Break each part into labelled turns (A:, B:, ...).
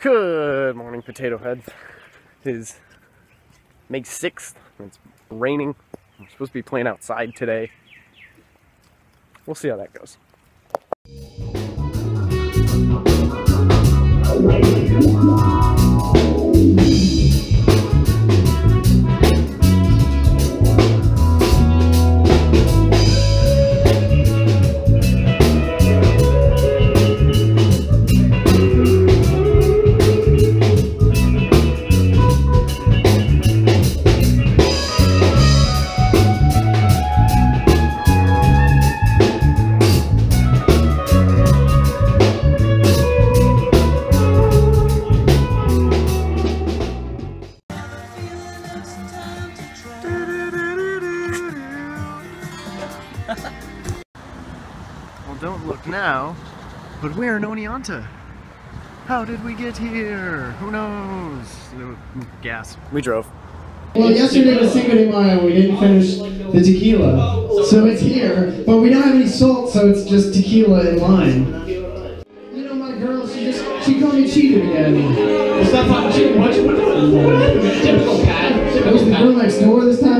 A: Good morning, potato heads. It is May 6th. It's raining. We're supposed to be playing outside today. We'll see how that goes. Well, don't look now, but we're in Oneonta? How did we get here? Who knows? Gas. We drove.
B: Well, yesterday was Cinco de Mayo. We didn't finish the tequila, so it's here. But we don't have any salt, so it's just tequila and lime. You know, my girl, she just she called me cheated again.
C: Stop talking shit. What what, what, what? Typical Pat.
B: It was the girl next door this time.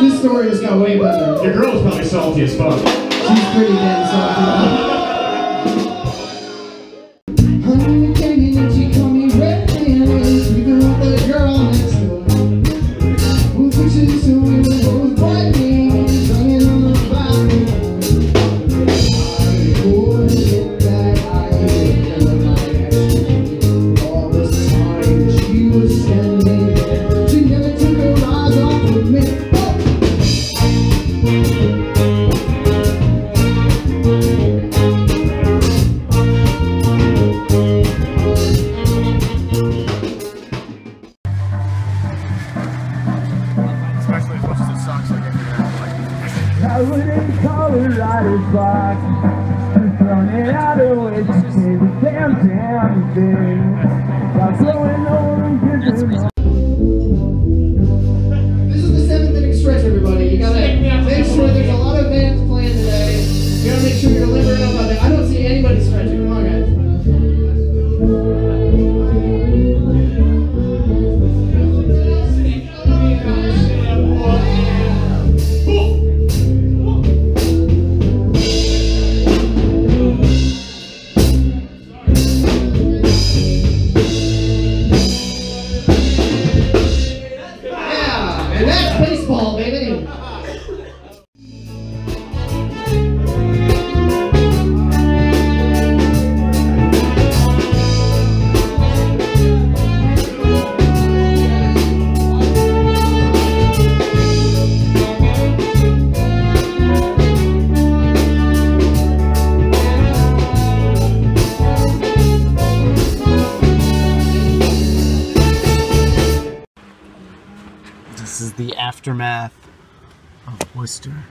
B: This story just got way better.
C: Your girl's probably salty as fuck.
B: She's pretty damn salty.
A: It
D: writer's block. Thrown it out of way to say the damn damn thing.
B: And that's baseball, baby.
A: The aftermath of Worcester.